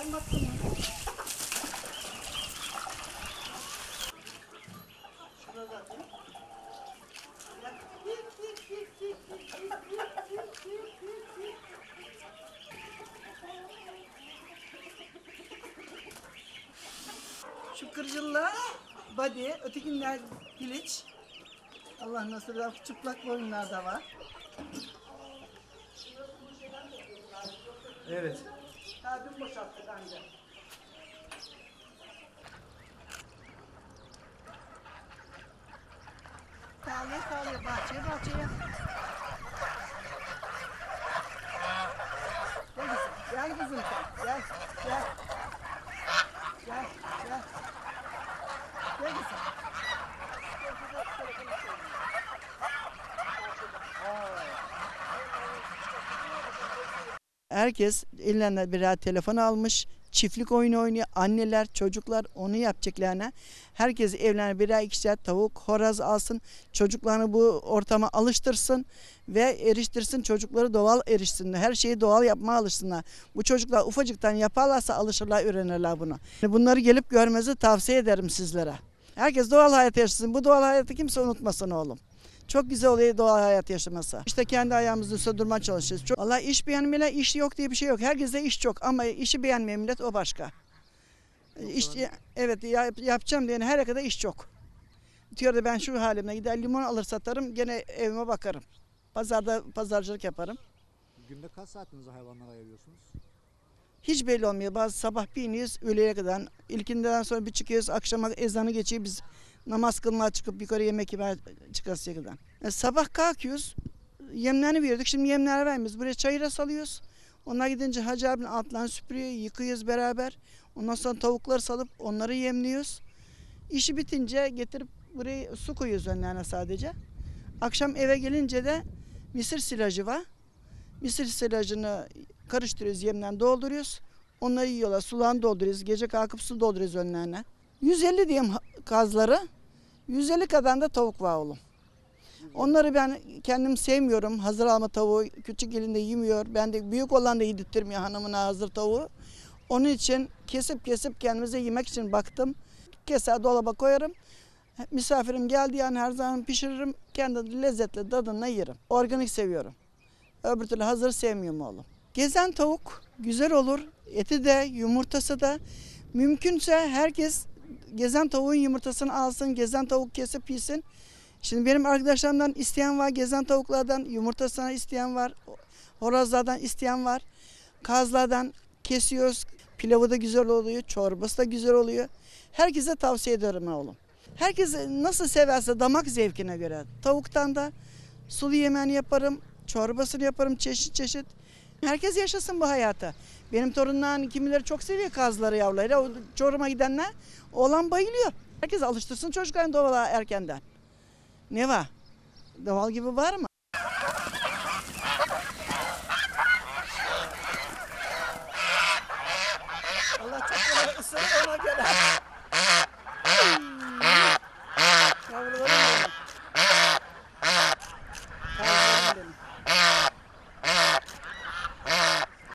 git, git, git. Şu kırcılla body, ötekiler piliç. Allah nasıl da çıplak boyunlar da var. Evet. Daha dün boşalttık anca. Sağlaya sağlaya bahçeye bahçeye. Gel kızım, gel kızım sen. Gel. Gel, gel. Gel kızım. Herkes ellerine birer telefon almış. Çiftlik oyunu oynuyor. Anneler, çocuklar onu yapacaklarına. Herkes evlerine birer ikişer tavuk, horoz alsın. Çocuklarını bu ortama alıştırsın ve eriştirsin. Çocukları doğal erişsinler. Her şeyi doğal yapmaya alışsınlar. Bu çocuklar ufacıktan yaparlarsa alışırlar, öğrenirler bunu. Bunları gelip görmenizi tavsiye ederim sizlere. Herkes doğal hayat yaşasın. Bu doğal hayatı kimse unutmasın oğlum. Çok güzel oluyor doğal hayat yaşaması. İşte kendi ayağımızın üstüne durmaya çalışıyoruz. Çok, Valla iş beğenmeyle iş yok diye bir şey yok. Herkeste iş çok ama işi beğenmeyen millet o başka. İş, evet yap- yapacağım diyen her kadar iş çok. Diyor da ben şu halimle gider limon alır satarım gene evime bakarım. Pazarda pazarcılık yaparım. Günde kaç saatinizi hayvanlara ayırıyorsunuz? Hiç belli olmuyor. Bazı sabah bir iniyoruz öğleye kadar. İlkinden sonra bir çıkıyoruz. Akşama ezanı geçiyor biz namaz kılmaya çıkıp yukarı yemek yemeye çıkasıya kadar. E, sabah kalkıyoruz. Yemlerini veriyorduk. Şimdi yemler vermiyoruz. Buraya çayıra salıyoruz. Onlar gidince Hacı abinin altlarını süpürüyor. Yıkıyoruz beraber. Ondan sonra tavukları salıp onları yemliyoruz. İşi bitince getirip buraya su koyuyoruz önlerine sadece. Akşam eve gelince de misir silajı var. Misir silajını karıştırıyoruz yemden dolduruyoruz. Onları yiyorlar. Sularını dolduruyoruz. Gece kalkıp su dolduruyoruz önlerine. 150 diyeyim kazları. 150 kadar da tavuk var oğlum. Onları ben kendim sevmiyorum. Hazır alma tavuğu küçük elinde yemiyor. Ben de büyük olan da yedirtmiyor hanımına hazır tavuğu. Onun için kesip kesip kendimize yemek için baktım. Keser dolaba koyarım. Misafirim geldiği an her zaman pişiririm. Kendi lezzetli tadına yerim. Organik seviyorum. Öbür türlü hazır sevmiyorum oğlum. Gezen tavuk güzel olur. Eti de yumurtası da. Mümkünse herkes gezen tavuğun yumurtasını alsın. Gezen tavuk kesip yesin. Şimdi benim arkadaşlarımdan isteyen var. Gezen tavuklardan yumurtasını isteyen var. Horozlardan isteyen var. Kazlardan kesiyoruz. Pilavı da güzel oluyor. Çorbası da güzel oluyor. Herkese tavsiye ederim oğlum. Herkes nasıl severse damak zevkine göre. Tavuktan da sulu yemeğini yaparım. Çorbasını yaparım çeşit çeşit. Herkes yaşasın bu hayatı. Benim torunların kimileri çok seviyor kazları yavruları. O Çorum'a gidenler olan bayılıyor. Herkes alıştırsın çocuklarını doğala erkenden. Ne var? Doğal gibi var mı? Allah çok ona göre. Yavruları